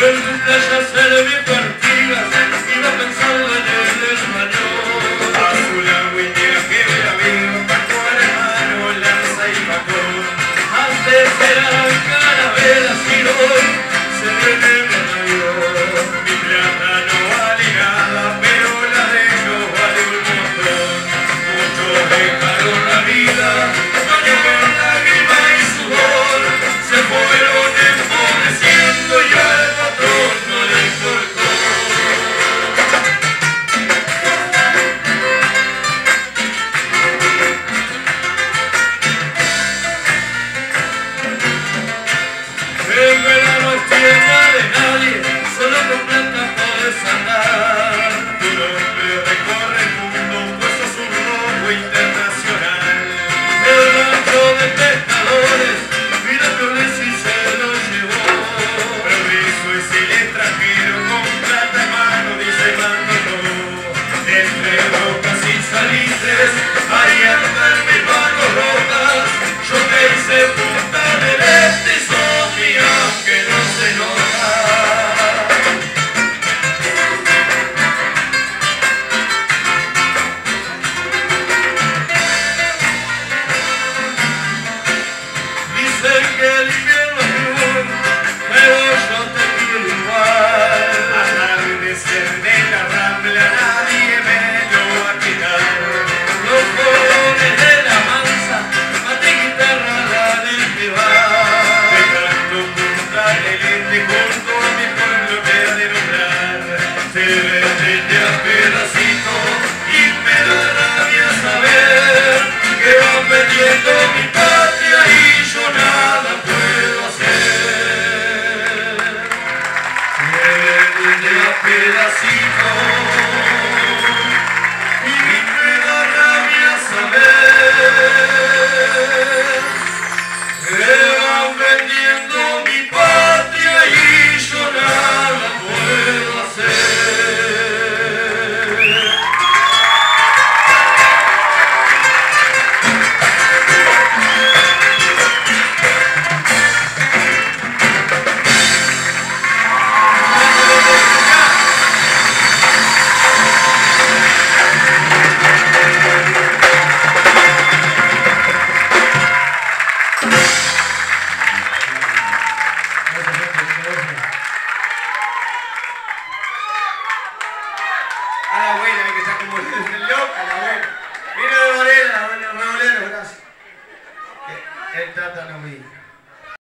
Gözümle şesleri bir kırk Roca sin salices, ahí arder mi mano rota, yo me hice punta de leche, sonri aunque no se nota. Dicen que el invierno lo llevó, pero yo te quiero igual, a la vez que me cargaron. Y por mi pueblo me de lograr, te venden a pedacito y me dará a saber que va perdiendo mi patria y yo nada puedo hacer. Te venden a pedacito. Amen.